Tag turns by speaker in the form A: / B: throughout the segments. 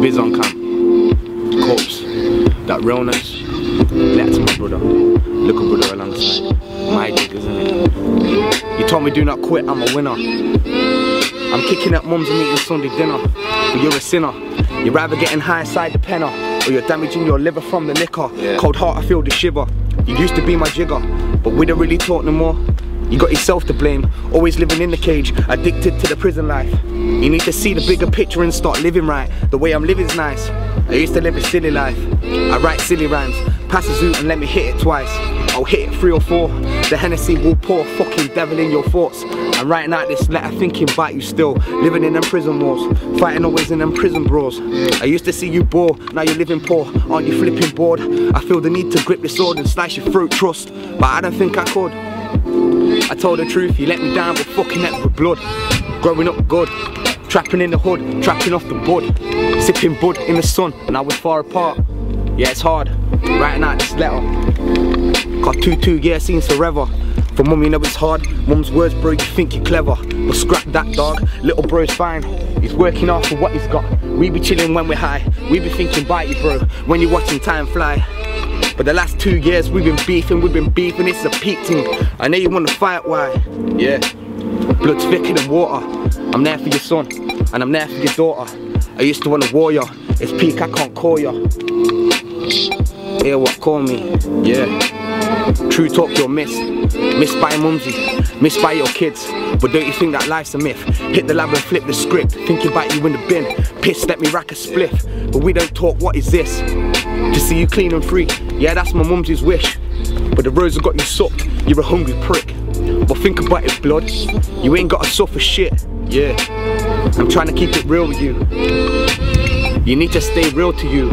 A: Biz on cam. Corpse. That realness. To my brother. Look a brother alongside. My dick, isn't it? You told me do not quit, I'm a winner. I'm kicking at mums and eating Sunday dinner. But you're a sinner. You're rather getting high inside the penner. Or you're damaging your liver from the liquor.
B: Yeah.
A: Cold heart, I feel the shiver. You used to be my jigger. But we don't really talk no more. You got yourself to blame, always living in the cage, addicted to the prison life. You need to see the bigger picture and start living right. The way I'm living's nice. I used to live a silly life. I write silly rhymes, pass a zoo and let me hit it twice. I'll hit it three or four. The Hennessy will pour fucking devil in your thoughts. I'm writing out this letter thinking about you still. Living in them prison walls, fighting always in them prison brawls. I used to see you bore, now you're living poor. Aren't you flipping bored? I feel the need to grip the sword and slice your throat, trust. But I don't think I could. I told the truth, you let me down, but fucking that with blood. Growing up good, trapping in the hood, trapping off the bud, sipping bud in the sun, and I was far apart. Yeah, it's hard, writing out this letter. Got two two years seen forever. For mum, you know it's hard. Mum's words, bro, you think you're clever. But scrap that dog, little bro's fine. He's working hard for what he's got. We be chilling when we're high. We be thinking you, bro, when you're watching time fly. But the last two years we've been beefing, we've been beefing, it's a peak thing. I know you wanna fight, why? Yeah. Blood's thicker than water. I'm there for your son, and I'm there for your daughter. I used to want a warrior. It's peak, I can't call ya. Hear what call me, yeah. True talk, you're missed. Missed by mumsy, missed by your kids. But don't you think that life's a myth? Hit the lab and flip the script. Thinking about you in the bin. Piss, let me rack a spliff. But we don't talk, what is this? To see you clean and free. Yeah, that's my mumsy's wish. But the rose have got you sucked. You're a hungry prick. But think about it, blood. You ain't gotta suffer shit. Yeah. I'm trying to keep it real with you. You need to stay real to you.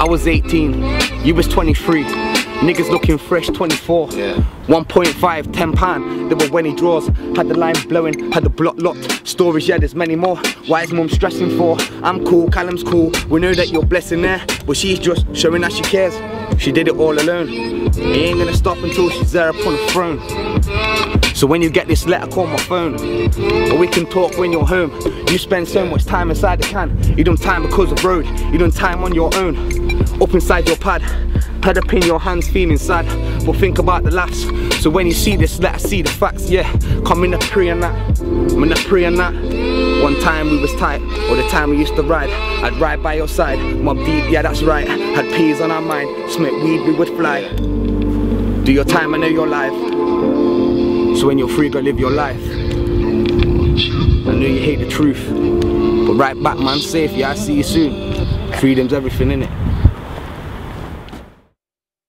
A: I was 18, you was 23. Niggas looking fresh, 24.
B: Yeah.
A: 1.5, 10 pound. They were when he draws. Had the line blowing, had the block locked. Stories, yeah, there's many more. Why is mum stressing for? I'm cool, Callum's cool. We know that you're blessing there, but she's just showing that she cares. She did it all alone. He ain't gonna stop until she's there upon the throne. So when you get this letter, call my phone. Or we can talk when you're home. You spend so much time inside the can. You done time because of road. You done time on your own. Up inside your pad. Pad up in your hands feeling sad. But think about the laughs. So when you see this let us see the facts, yeah. Come in the pre and that. I'm in the pre and that. One time we was tight, or the time we used to ride. I'd ride by your side. Mob deep, yeah that's right. Had peas on our mind. Smoke weed, we would fly. Do your time, I know your life. So when you're free, go live your life. I know you hate the truth, but right back, man, safe. Yeah, I see you soon. Freedom's everything, innit?